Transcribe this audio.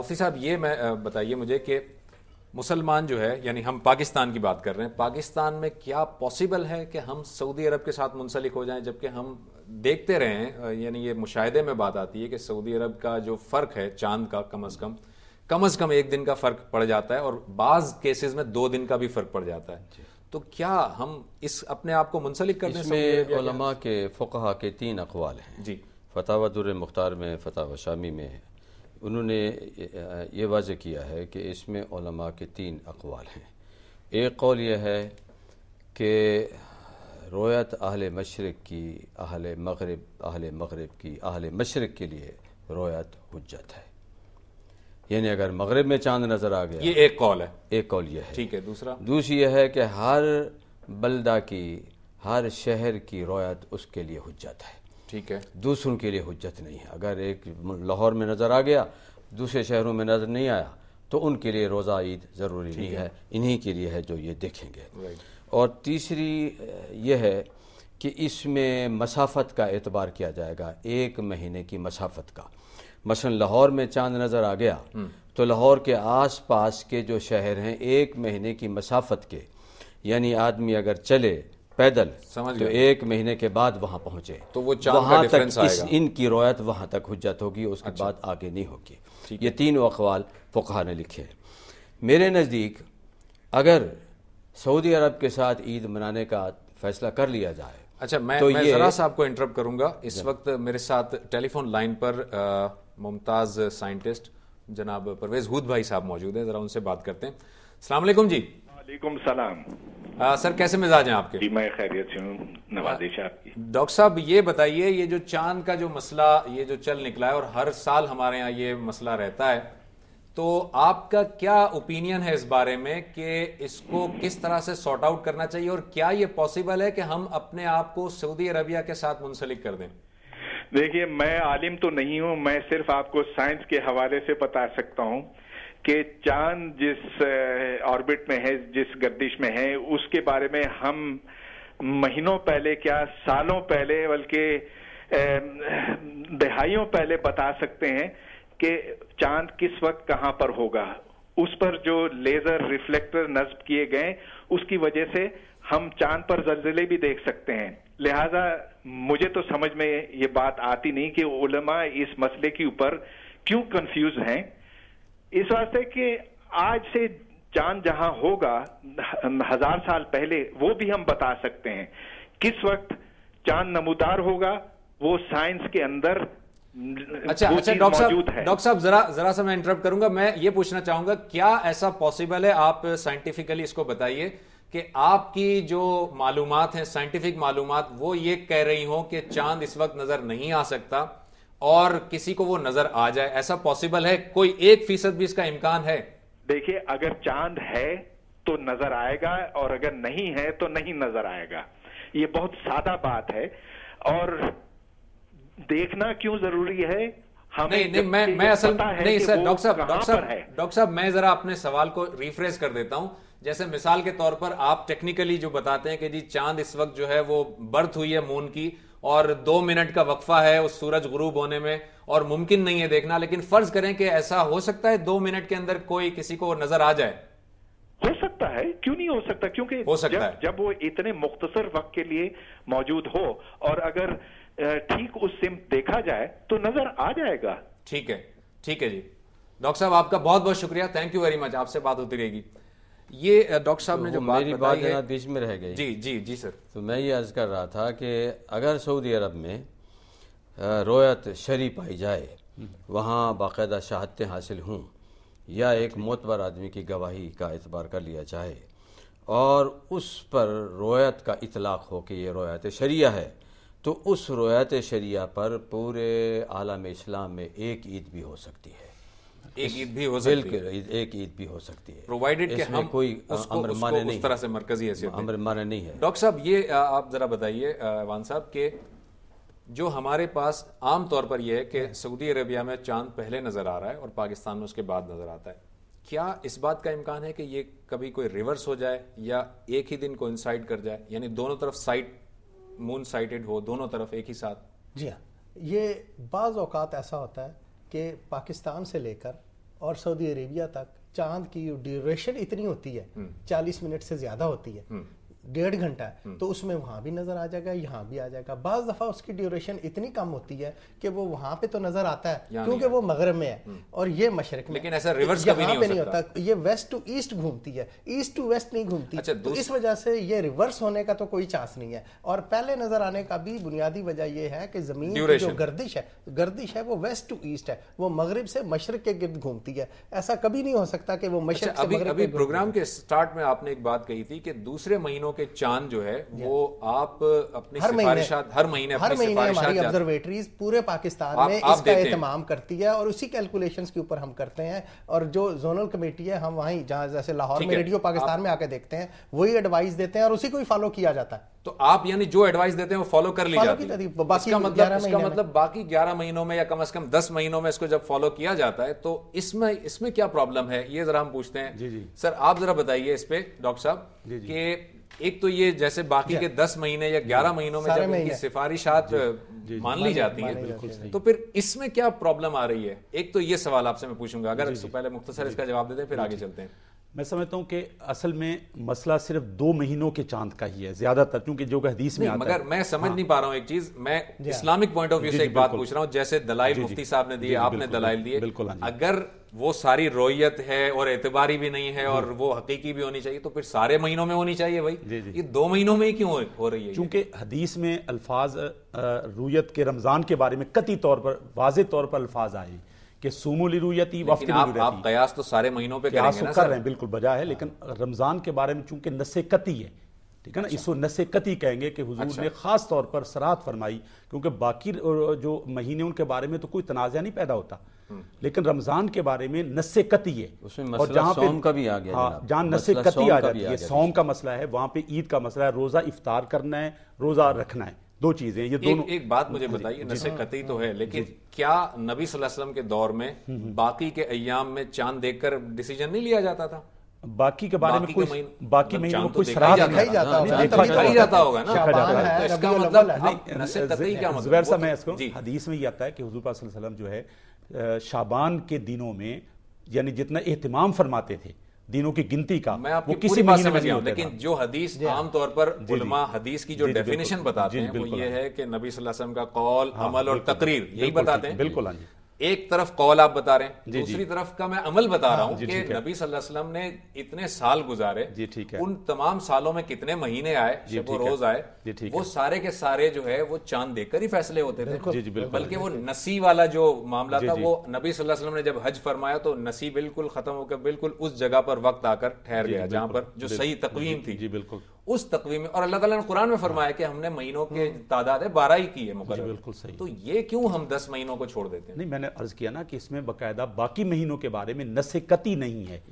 मुफ्ती साहब ये मैं बताइए मुझे कि मुसलमान जो है यानी हम पाकिस्तान की बात कर रहे हैं पाकिस्तान में क्या पॉसिबल है कि हम सऊदी अरब के साथ मुंसलिक हो जाएँ जबकि हम देखते रहे हैं यानी ये मुशाहे में बात आती है कि सऊदी अरब का जो फ़र्क है चाँद का कम अज़ कम कम अज़ कम एक दिन का फ़र्क पड़ जाता है और बाज़ केसेस में दो दिन का भी फ़र्क पड़ जाता है। तो क्या हम इस अपने आप को मुंसलिक कर दें के फ़ुकहा के तीन अकवाल हैं। जी। फतावा दुर मुख्तार में फतावा शामी में उन्होंने ये वाज किया है कि इसमें के तीन अकवाल हैं। एक कौल यह है कि रोयत अहल मशरक़ की अहल मगरब अहल मगरब की अहल मशरक़ के लिए रोयत हजत है। यानी अगर मगरब में चाँद नज़र आ गया ये एक कौल है। एक कौल यह है। ठीक है दूसरा? दूसरी यह है कि हर बलदा की हर शहर की रोयत उसके लिए हजत है। ठीक है। दूसरों के लिए हजत नहीं है। अगर एक लाहौर में नज़र आ गया दूसरे शहरों में नज़र नहीं आया तो उनके लिए रोज़ा ईद ज़रूरी नहीं है। इन्हीं के लिए है जो ये देखेंगे। और तीसरी यह है कि इसमें मसाफत का एतबार किया जाएगा एक महीने की मसाफत का। मसलन लाहौर में चाँद नज़र आ गया हम्म। तो लाहौर के आस पास के जो शहर हैं एक महीने की मसाफत के यानी आदमी अगर चले पैदल समझ तो एक महीने के बाद वहाँ पहुँचे। तो वो वहाँ तक इस इनकी रोयत वहाँ तक हुज्जत होगी उसके अच्छा। बाद आगे नहीं होगी। ये तीन अकवाल फ़ुकहा ने लिखे मेरे नज़दीक अगर सऊदी अरब के साथ ईद मनाने का फैसला कर लिया जाए अच्छा मैं, तो मैं जरा सा आपको इंटरप्ट करूँगा। इस वक्त मेरे साथ टेलीफोन लाइन पर मुमताज़ साइंटिस्ट जनाब परवेज हुद भाई साहब मौजूद हैं। जरा उनसे बात करते हैं। सलाम जी। वालेकुम सलाम। आ, सर कैसे मिजाज हैं आपके? जी मैं खैरियत से हूँ। नवाजिश आपकी। डॉक्टर साहब ये बताइए ये जो चाँद का जो मसला ये जो चल निकला है और हर साल हमारे यहाँ ये मसला रहता है तो आपका क्या ओपिनियन है इस बारे में कि इसको किस तरह से सॉर्ट आउट करना चाहिए और क्या ये पॉसिबल है कि हम अपने आप को सऊदी अरबिया के साथ मुंसलिक कर दें? देखिए मैं आलिम तो नहीं हूँ मैं सिर्फ़ आपको साइंस के हवाले से बता सकता हूँ। कि चाँद जिस ऑर्बिट में है, जिस गर्दिश में है, उसके बारे में हम महीनों पहले क्या सालों पहले बल्कि दहाइयों पहले बता सकते हैं कि चाँद किस वक्त कहाँ पर होगा। उस पर जो लेजर रिफ्लेक्टर नस्ब किए गए, उसकी वजह से हम चाँद पर जलजिले भी देख सकते हैं। लिहाजा मुझे तो समझ में ये बात आती नहीं कि उलमा इस मसले के ऊपर क्यों कंफ्यूज हैं। इस वास्ते कि आज से चाँद जहाँ होगा हज़ार साल पहले वो भी हम बता सकते हैं। किस वक्त चाँद नमूदार होगा वो साइंस के अंदर अच्छा अच्छा डॉक्टर साहब डॉक्टर साहब जरा जरा सा मैं इंटरप्ट करूँगा। मैं ये पूछना चाहूँगा क्या ऐसा पॉसिबल है आप साइंटिफिकली इसको बताइए कि आपकी जो मालूमात हैं साइंटिफिक मालूमात वो ये कह रही हो कि चाँद इस वक्त नज़र नहीं आ सकता और किसी को वो नज़र आ जाए ऐसा पॉसिबल है? कोई एक फ़ीसद भी इसका इम्कान है? देखिए अगर चाँद है तो नज़र आएगा और अगर नहीं है तो नहीं नज़र आएगा। ये बहुत सादा बात है और देखना क्यों ज़रूरी है? हमें नहीं नहीं मैं मैं असल नहीं सर डॉक्टर साहब डॉक्टर साहब डॉक्टर साहब मैं जरा अपने सवाल को रिफ्रेश कर देता हूँ। जैसे मिसाल के तौर पर आप टेक्निकली जो बताते हैं कि जी चाँद इस वक्त जो है वो बर्थ हुई है मून की और दो मिनट का वक्फा है उस सूरज गुरूब होने में और मुमकिन नहीं है देखना लेकिन फ़र्ज़ करें कि ऐसा हो सकता है दो मिनट के अंदर कोई किसी को नज़र आ जाए। हो सकता है क्यों नहीं हो सकता? क्योंकि हो सकता जब, है। जब वो इतने मुख्तसर वक्त के लिए मौजूद हो और अगर ठीक उस सिम देखा जाए तो नज़र आ जाएगा। ठीक है ठीक है जी। डॉक्टर साहब आपका बहुत बहुत शुक्रिया। थैंक यू वेरी मच आपसे बात होती रहेगी। ये डॉक्टर साहब तो ने जो बात मेरी बात है बीच में रह गई। जी जी जी सर। तो मैं ये अर्ज़ कर रहा था कि अगर सऊदी अरब में रोयत शरी पाई जाए वहाँ बाकायदा शहादतें हासिल हों या एक मोतबर आदमी की गवाही का एतबार कर लिया जाए और उस पर रोयत का इतलाक़ हो कि ये रोयत शरिया है तो उस रोयत शरिया पर पूरे आलम इस्लाम में एक ईद भी हो सकती है। एक ईद भी हो सकती है। एक ईद भी हो सकती है। प्रोवाइडेड कि हम कोई अमर माने नहीं उस तरह से मरकजी हैसियत अमर माने नहीं है। डॉक्टर साहब ये आप जरा बताइए वान साहब के जो हमारे पास आम तौर पर यह है कि सऊदी अरेबिया में चाँद पहले नज़र आ रहा है और पाकिस्तान में उसके बाद नज़र आता है। क्या इस बात का इम्कान है कि ये कभी कोई रिवर्स हो जाए या एक ही दिन को इंसाइड कर जाए? यानी दोनों तरफ़ साइट मून साइटेड हो दोनों तरफ़ एक ही साथ? जी हाँ। ये बाज़ अवकात ऐसा होता है कि पाकिस्तान से लेकर और सऊदी अरेबिया तक चाँद की ड्यूरेशन इतनी होती है चालीस मिनट से ज़्यादा होती है। डेढ़ घंटा हम्म। तो उसमें वहाँ भी नज़र आ जाएगा यहाँ भी आ जाएगा। बाज दफ़ा उसकी ड्यूरेशन इतनी कम होती है कि वो वहाँ पे तो नज़र आता है क्योंकि वो मगरब में है और ये मशरक में लेकिन ऐसा यहाँ कभी नहीं नहीं होता। ये वेस्ट टू ईस्ट घूमती है ईस्ट टू वेस्ट नहीं घूमती। अच्छा, तो इस वजह से ये रिवर्स होने का तो कोई चांस नहीं है। और पहले नज़र आने का भी बुनियादी वजह यह है कि ज़मीन की जो गर्दिश है गर्दिश है वो वेस्ट टू ईस्ट है वो मगरब से मशरक के गिर्द घूमती है। ऐसा कभी नहीं हो सकता कि वो अच्छा मशरक अभी प्रोग्राम के स्टार्ट में आपने एक बात कही थी कि दूसरे महीनों के चाँद जो है वो आप अपनी हर महीने हर महीने हर महीने हमारी ऑब्जर्वेटरीज पूरे पाकिस्तान आप- में आप इसका। एहतमाम करती है और उसी कैलकुलेशंस के ऊपर हम करते हैं और जो जोनल कमेटी है हम वहीं जहाँ जैसे लाहौर में। रेडियो पाकिस्तान में आके देखते हैं वही एडवाइस देते हैं और उसी को ही फॉलो किया जाता है तो आप यानी जो एडवाइस देते हैं वो फॉलो कर ली जाती है। बाकी इसका मतलब 11 इसका। मतलब बाकी 11 महीनों में या कम से कम 10 महीनों में इसको जब फॉलो किया जाता है तो इसमें इसमें क्या प्रॉब्लम है ये जरा हम पूछते हैं जी, जी। सर आप जरा बताइए इस पे डॉक्टर साहब जी, जी। कि एक तो ये जैसे बाकी के 10 महीने या 11 महीनों में जब इनकी। सिफारिशात मान ली जाती है। तो फिर इसमें क्या प्रॉब्लम आ रही है? एक तो ये सवाल आपसे मैं पूछूँगा। अगर पहले मुख्तसर इसका जवाब देते हैं फिर आगे चलते हैं। मैं समझता हूँ कि असल में मसला सिर्फ़ दो महीनों के चाँद का ही है ज़्यादातर क्योंकि जो हदीस में आता मगर है। मैं समझ हाँ। नहीं पा रहा हूँ एक चीज़। मैं इस्लामिक पॉइंट ऑफ़ व्यू से एक बात पूछ रहा हूँ जैसे दलाइल। मुफ्ती साहब ने दिए आपने दलाइल दिए। बिल्कुल, हाँ अगर वो सारी रोयत है और एतबारी भी नहीं है और वो हकीकी भी होनी चाहिए तो फिर सारे महीनों में होनी चाहिए भाई। जी, जी। ये दो महीनों में ही क्यों हो- हो रही है? चूँकि हदीस में अल्फाज रूयत के रमज़ान के बारे में कती तौर पर वाज तौर पर अल्फाज आए। कि आप आप कयास तो सारे महीनों पे तो कर रहे हैं बिल्कुल बजा है लेकिन रमज़ान के बारे में चूँकि नसे कती है ठीक है ना इसको नसे कती कहेंगे कि हुजूर अच्छा। ने खास तौर पर सराहत फरमाई क्योंकि बाकी जो महीने उनके बारे में तो कोई तनाज़ा नहीं पैदा होता। हम्म। लेकिन रमज़ान के बारे में नसे कती है और मसला सौम का भी आ गया हाँ। जहाँ नसे कती आ जाती है सौम का मसला है वहाँ पे ईद का मसला है रोजा इफ्तार करना है रोजा रखना है। दो चीज़ें ये दोनों एक, एक बात मुझे बताइए नशे कतई तो है लेकिन क्या नबी सल्लल्लाहु वसल्लम के दौर में बाकी के अयाम में चाँद देखकर डिसीज़न नहीं लिया जाता था? बाकी के बारे में बाकी कोई बाकी मतलब महीनों में चाँद कोई तो देखा ही नहीं जाता हाँ, देखा जाता होगा। ना देखा जाता है। है तो इसका मतलब अव्वल नशे कतई क्या मतलब? जुबैर साहब मैं इसको हदीस में ये आता है कि हुजूर पाक सल्लल्लाहु अलैहि वसल्लम जो है शाबान के दिनों में यानी जितना एहतमाम फरमाते थे दिनों की गिनती का मैं आपकी वो किसी पूरी बात में समझ नहीं गया लेकिन जो हदीस आमतौर पर उलमा हदीस की जो डेफिनेशन बताते हैं वो ये हाँ। है कि नबी सल्लल्लाहु अलैहि वसल्लम का कौल हाँ, अमल और तकरीर यही बताते हैं। बिल्कुल, हाँ जी। एक तरफ़ कौल आप बता रहे हैं जी, जी। दूसरी तरफ़ का मैं अमल बता रहा हूँ जी, कि नबी सल्लल्लाहु अलैहि वसल्लम ने इतने साल गुजारे जी, ठीक है। उन तमाम सालों में कितने महीने आए ठीक रोज आए जी, ठीक वो है। सारे के सारे जो है वो चाँद देखकर ही फैसले होते थे जी, जी, बिल्कुल। बल्कि वो नसी वाला जो मामला था वो नबी सल्लल्लाहु वसल्लम ने जब हज फरमाया तो नसी बिल्कुल खत्म होकर बिल्कुल उस जगह पर वक्त आकर ठहर गया जहाँ पर जो सही तकवीम थी जी, बिल्कुल। उस तकवी में और अल्लाह ताला ने कुरान में फरमाया कि हमने महीनों के तादाद है बारह ही की है मुकर्रर। बिल्कुल सही। तो ये क्यों हम दस महीनों को छोड़ देते हैं? नहीं मैंने अर्ज़ किया ना कि इसमें बाकायदा बाकी महीनों के बारे में नसे कती नहीं है।